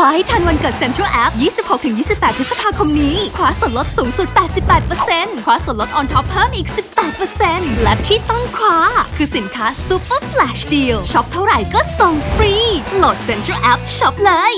คว้าให้ทันวันเกิด Central App 26-28 พฤษภาคมนี้ คว้าส่วนลดสูงสุด 88%คว้าส่วนลด on top เพิ่มอีก 18%และที่ต้องคว้า คือสินค้า Super Flash Deal ช็อปเท่าไหร่ก็ส่งฟรี โหลด Central App ช็อปเลย